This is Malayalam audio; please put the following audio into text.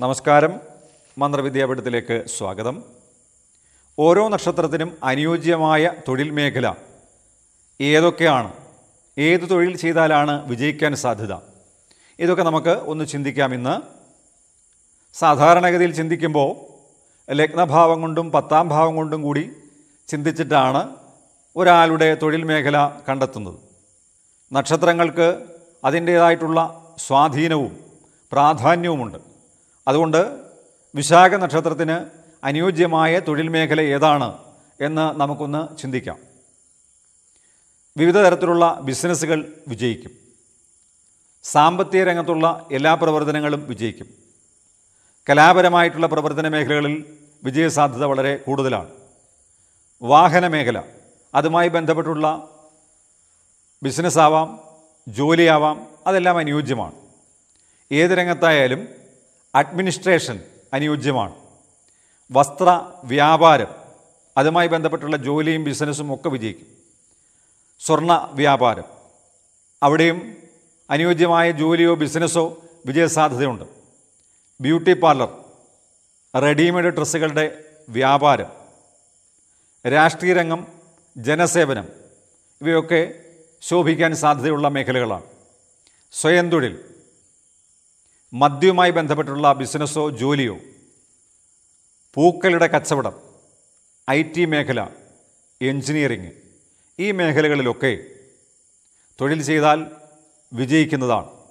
നമസ്കാരം. മന്ത്രവിദ്യാപീഠത്തിലേക്ക് സ്വാഗതം. ഓരോ നക്ഷത്രത്തിനും അനുയോജ്യമായ തൊഴിൽ മേഖല ഏതൊക്കെയാണ്? ഏത് തൊഴിൽ ചെയ്താലാണ് വിജയിക്കാൻ സാധ്യത? ഇതൊക്കെ നമുക്ക് ഒന്ന് ചിന്തിക്കാം ഇന്ന്. സാധാരണഗതിയിൽ ചിന്തിക്കുമ്പോൾ ലഗ്നഭാവം കൊണ്ടും പത്താം ഭാവം കൊണ്ടും കൂടി ചിന്തിച്ചിട്ടാണ് ഒരാളുടെ തൊഴിൽ മേഖല കണ്ടെത്തുന്നത്. നക്ഷത്രങ്ങൾക്ക് അതിന്റേതായിട്ടുള്ള സ്വാധീനവും പ്രാധാന്യവുമുണ്ട്. അതുകൊണ്ട് വിശാഖ നക്ഷത്രത്തിന് അനുയോജ്യമായ തൊഴിൽ മേഖല ഏതാണ് എന്ന് നമുക്കൊന്ന് ചിന്തിക്കാം. വിവിധ തരത്തിലുള്ള ബിസിനസ്സുകൾ വിജയിക്കും. സാമ്പത്തിക രംഗത്തുള്ള എല്ലാ പ്രവർത്തനങ്ങളും വിജയിക്കും. കലാപരമായിട്ടുള്ള പ്രവർത്തന മേഖലകളിൽ വിജയസാധ്യത വളരെ കൂടുതലാണ്. വാഹന മേഖല അതുമായി ബന്ധപ്പെട്ടുള്ള ബിസിനസ്സാവാം ജോലിയാവാം അതെല്ലാം അനുയോജ്യമാണ്. ഏത് രംഗത്തായാലും അഡ്മിനിസ്ട്രേഷൻ അനുയോജ്യമാണ്. വസ്ത്ര വ്യാപാരം അതുമായി ബന്ധപ്പെട്ടുള്ള ജോലിയും ബിസിനസ്സും ഒക്കെ വിജയിക്കും. സ്വർണ വ്യാപാരം അവിടെയും അനുയോജ്യമായ ജോലിയോ ബിസിനസ്സോ വിജയസാധ്യതയുണ്ട്. ബ്യൂട്ടി പാർലർ റെഡിമെയ്ഡ് ഡ്രസ്സുകളുടെ വ്യാപാരം രാഷ്ട്രീയ രംഗം ജനസേവനം ഇവയൊക്കെ ശോഭിക്കാൻ സാധ്യതയുള്ള മേഖലകളാണ്. സ്വയം തൊഴിൽ മദ്യവുമായി ബന്ധപ്പെട്ടുള്ള ബിസിനസ്സോ ജോലിയോ? പൂക്കളുടെ കച്ചവടം ഐ ടി മേഖല എൻജിനീയറിങ് ഈ മേഖലകളിലൊക്കെ തൊഴിൽ ചെയ്താൽ വിജയിക്കുന്നതാണ്.